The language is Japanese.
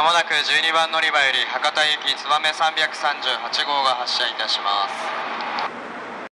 まもなく12番乗り場より博多行き燕338号が発車いたします。